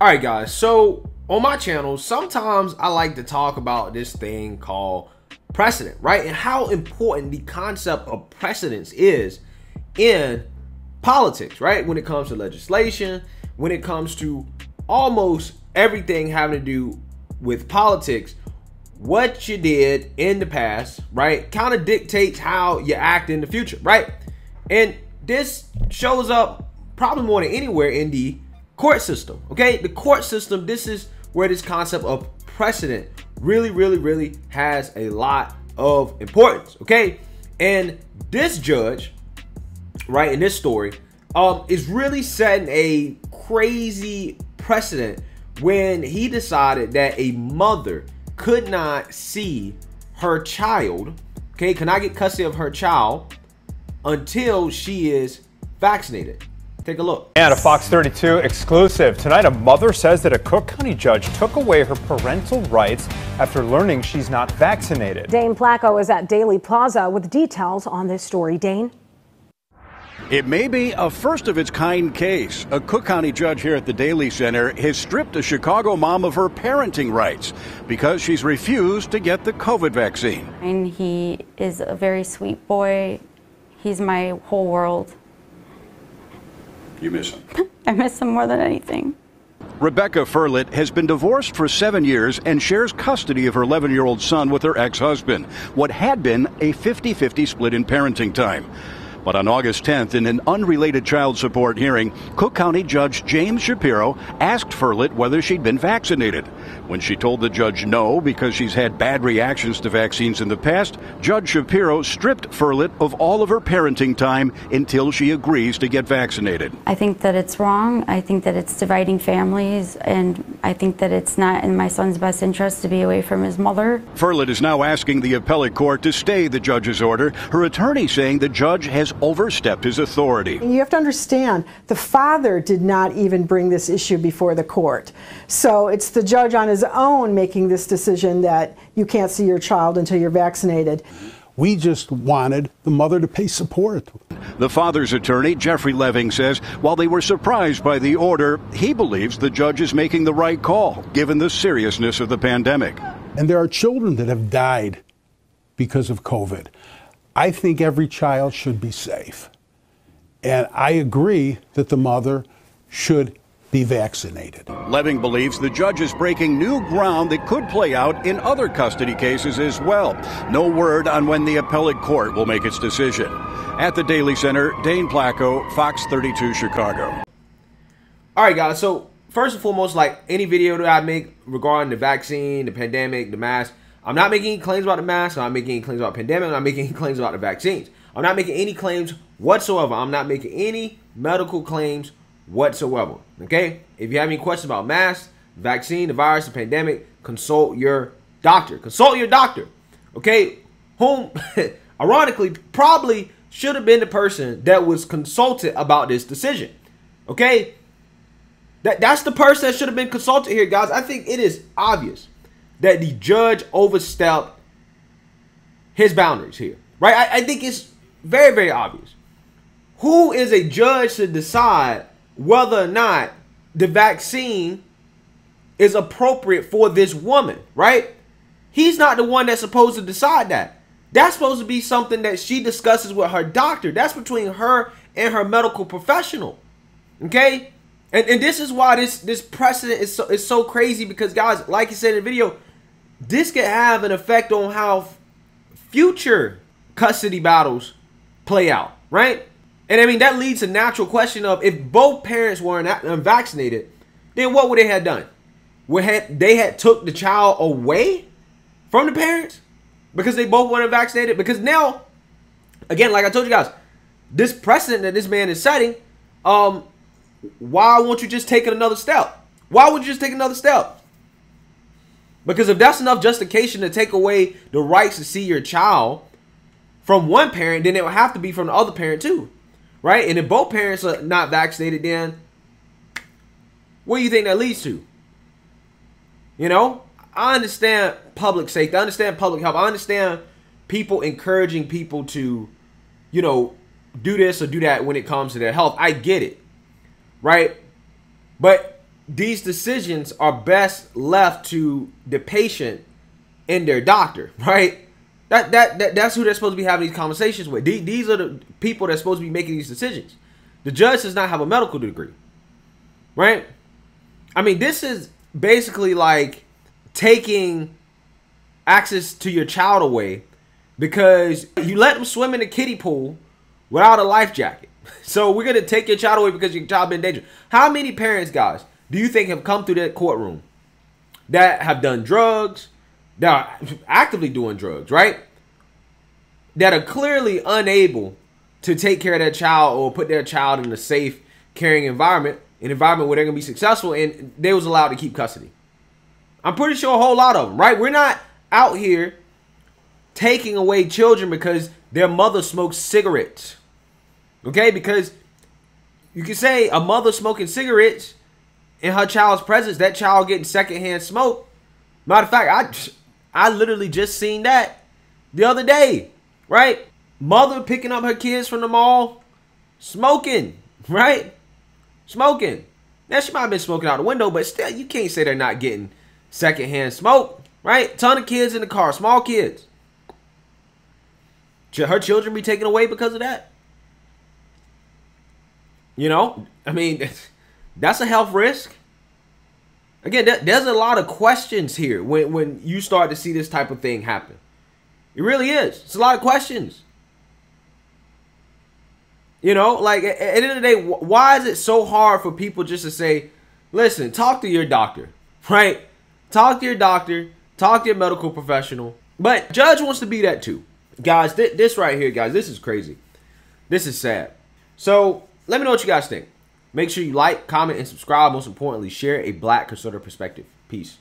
All right, guys. So on my channel, sometimes I like to talk about this thing called precedent, right? And how important the concept of precedence is in politics, right? When it comes to legislation, when it comes to almost everything having to do with politics, what you did in the past, right, kind of dictates how you act in the future, right? And this shows up probably more than anywhere in the court system. Okay, the court system, this is where this concept of precedent really, really, really has a lot of importance. Okay, and this judge, right, in this story, um, is really setting a crazy precedent when he decided that a mother could not see her child, okay, cannot get custody of her child until she is vaccinated. Take a look. And a Fox 32 exclusive. Tonight, a mother says that a Cook County judge took away her parental rights after learning she's not vaccinated. Dane Placko is at Daley Plaza with details on this story. Dane? It may be a first of its kind case. A Cook County judge here at the Daley Center has stripped a Chicago mom of her parenting rights because she's refused to get the COVID vaccine. And he is a very sweet boy. He's my whole world. You miss him. I miss him more than anything. Rebecca Firlit has been divorced for seven years and shares custody of her 11 year old son with her ex husband. What had been a 50 50 split in parenting time. But on August 10th, in an unrelated child support hearing, Cook County Judge James Shapiro asked Firlit whether she'd been vaccinated. When she told the judge no because she's had bad reactions to vaccines in the past, Judge Shapiro stripped Firlit of all of her parenting time until she agrees to get vaccinated. I think that it's wrong. I think that it's dividing families, and I think that it's not in my son's best interest to be away from his mother. Firlit is now asking the appellate court to stay the judge's order. Her attorney saying the judge has overstepped his authority. You have to understand, the father did not even bring this issue before the court. So it's the judge on his own making this decision that you can't see your child until you're vaccinated. We just wanted the mother to pay support. The father's attorney, Jeffrey Leving, says while they were surprised by the order, he believes the judge is making the right call given the seriousness of the pandemic. And there are children that have died because of COVID. I think every child should be safe. And I agree that the mother should be vaccinated. Leving believes the judge is breaking new ground that could play out in other custody cases as well. No word on when the appellate court will make its decision. At the Daley Center, Dane Placko, Fox 32 Chicago. All right, guys. So first and foremost, like any video that I make regarding the vaccine, the pandemic, the mask, I'm not making any claims about the mask. I'm not making any claims about pandemic. I'm not making any claims about the vaccines. I'm not making any claims whatsoever. I'm not making any medical claims whatsoever. Okay? If you have any questions about masks, vaccine, the virus, the pandemic, consult your doctor. Consult your doctor. Okay? Whom, ironically, probably should have been the person that was consulted about this decision. Okay? That, that's the person that should have been consulted here, guys. I think it is obvious that the judge overstepped his boundaries here. Right? I, I think it's very, very obvious. Who is a judge to decide whether or not the vaccine is appropriate for this woman, right? He's not the one that's supposed to decide that. That's supposed to be something that she discusses with her doctor. That's between her and her medical professional. Okay? And, and this is why this this precedent is so is so crazy because guys, like you said in the video, this could have an effect on how future custody battles play out, right? And I mean that leads to natural question of if both parents weren't unvaccinated, then what would they have done? Would had they had took the child away from the parents because they both weren't vaccinated? Because now, again, like I told you guys, this precedent that this man is setting, um, why won't you just take another step? Why would you just take another step? Because if that's enough justification to take away the rights to see your child from one parent, then it would have to be from the other parent too right? And if both parents are not vaccinated, then what do you think that leads to? You know, I understand public safety, I understand public health, I understand people encouraging people to, you know, do this or do that when it comes to their health. I get it, right? But these decisions are best left to the patient and their doctor, right? That, that, that that's who they're supposed to be having these conversations with. These, these are the people that's supposed to be making these decisions. The judge does not have a medical degree, right? I mean, this is basically like taking access to your child away because you let them swim in a kiddie pool without a life jacket. So we're gonna take your child away because your child been in danger. How many parents, guys, do you think have come through that courtroom that have done drugs, that are actively doing drugs, right? That are clearly unable to take care of their child or put their child in a safe, caring environment, an environment where they're gonna be successful, and they was allowed to keep custody. I'm pretty sure a whole lot of them, right? We're not out here taking away children because their mother smokes cigarettes. Okay, because you can say a mother smoking cigarettes in her child's presence, that child getting secondhand smoke. Matter of fact, I I literally just seen that the other day, right? Mother picking up her kids from the mall, smoking, right? Smoking. Now she might have been smoking out the window, but still, you can't say they're not getting secondhand smoke, right? Ton of kids in the car, small kids. Should her children be taken away because of that? You know, I mean, that's a health risk. Again, there's a lot of questions here when, when you start to see this type of thing happen. It really is. It's a lot of questions. You know, like at, at the end of the day, why is it so hard for people just to say, listen, talk to your doctor, right? Talk to your doctor, talk to your medical professional. But judge wants to be that too. Guys, th- this right here, guys, this is crazy. This is sad. So let me know what you guys think. Make sure you like, comment, and subscribe. Most importantly, share a black conservative perspective. Peace.